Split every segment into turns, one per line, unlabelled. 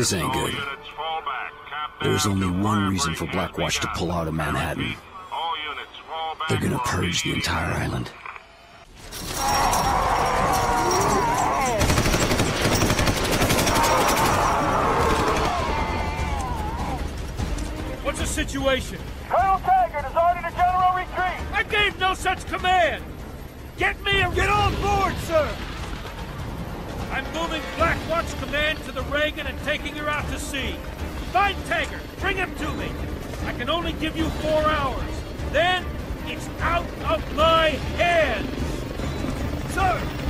This ain't
All
good.
units fall back.
There's only one reason for Blackwatch to pull out of Manhattan.
All units fall back
They're gonna purge the entire island.
What's the situation?
Colonel Taggart has ordered a general retreat.
I gave no such command! Get me a... Get on board, sir! I'm moving Black Watch Command to the Reagan and taking her out to sea. Find Taggart! Bring him to me! I can only give you four hours. Then, it's out of my hands! Sir!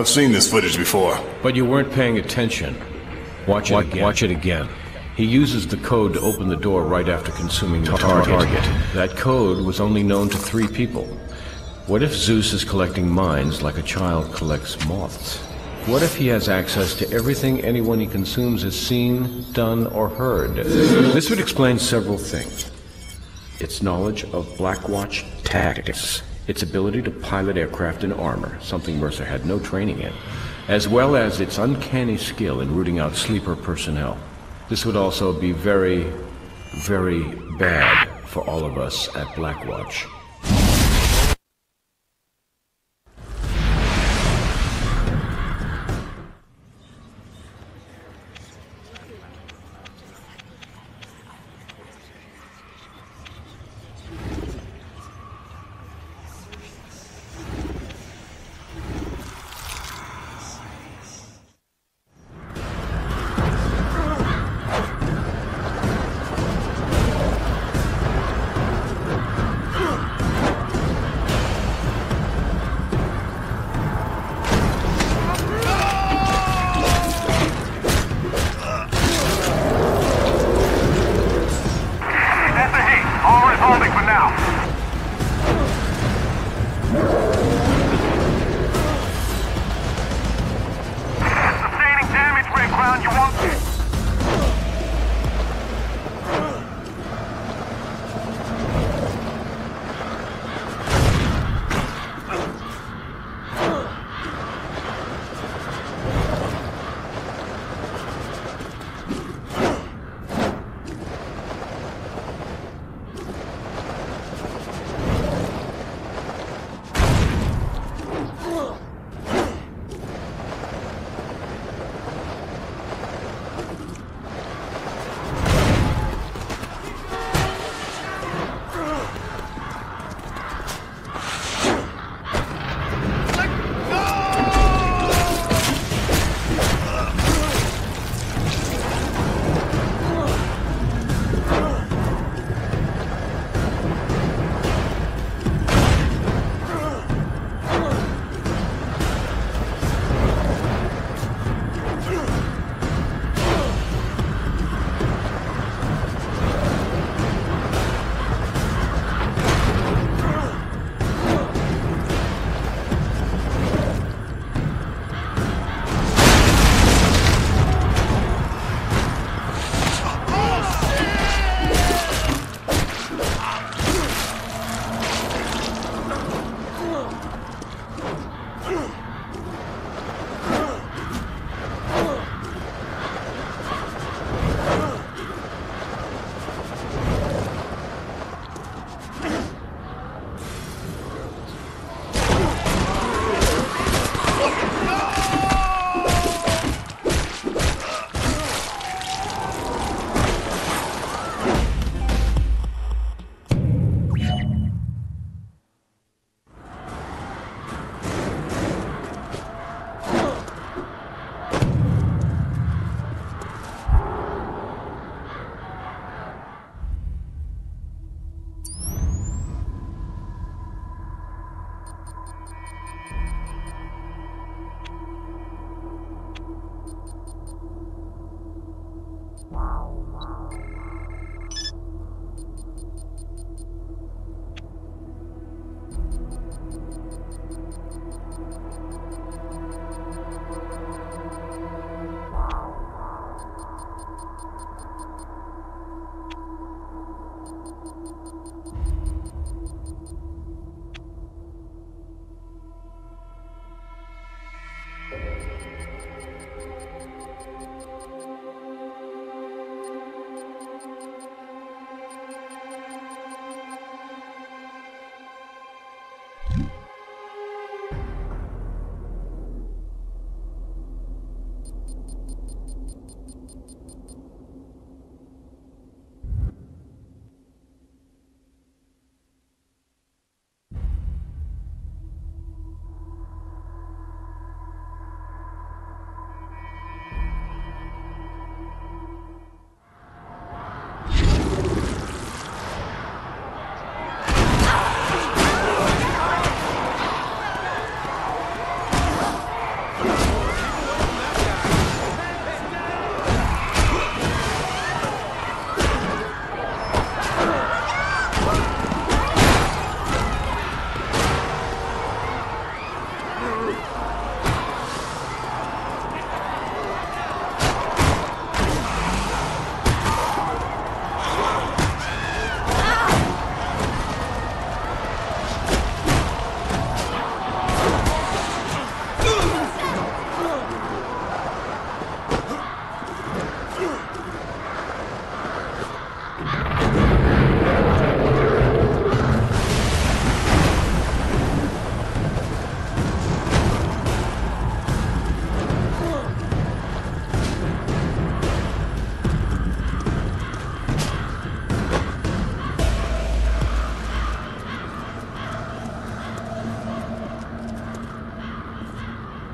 I've seen this footage before.
But you weren't paying attention. Watch it again. Watch it again. He uses the code to open the door right after consuming the target. That code was only known to three people. What if Zeus is collecting minds like a child collects moths? What if he has access to everything anyone he consumes has seen, done, or heard? This would explain several things. Its knowledge of Blackwatch tactics, its ability to pilot aircraft in armor, something Mercer had no training in, as well as its uncanny skill in rooting out sleeper personnel. This would also be very, very bad for all of us at Blackwatch.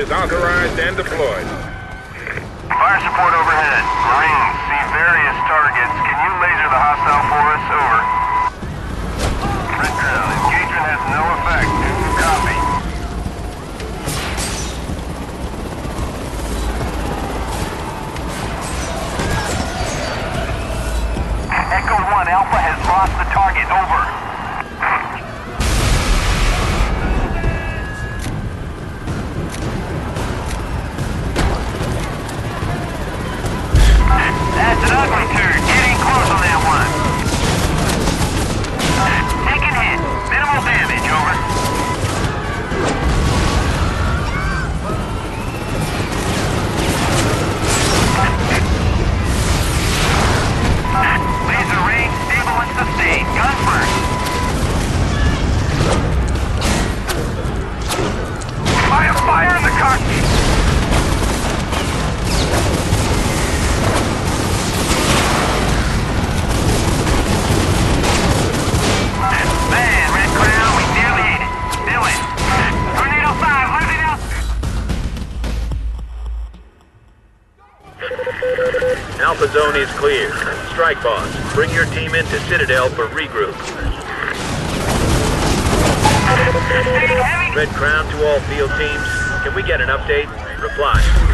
is
authorized and deployed.
Fire support overhead. Marines, see various targets. Can you laser the hostile for? Over. Red Crown, engagement has no effect. Copy. Echo 1, Alpha has lost the target. Over. That's an ugly turd. Getting close on that one.
Strike Boss, bring your team into Citadel for regroup. Red Crown to all field teams. Can we get an update? Reply.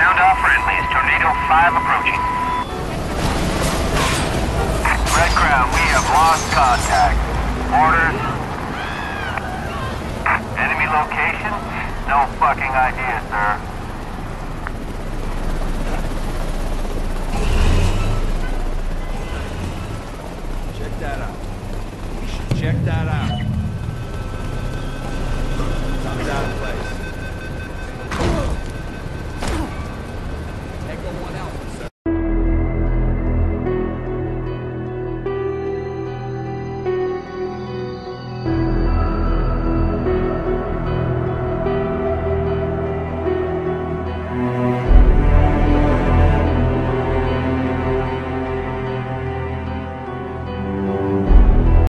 Sound off friendlies. Tornado 5 approaching. Red Crown, we have lost contact. Orders. Enemy location? No fucking idea, sir. check that out. Sounds out of place.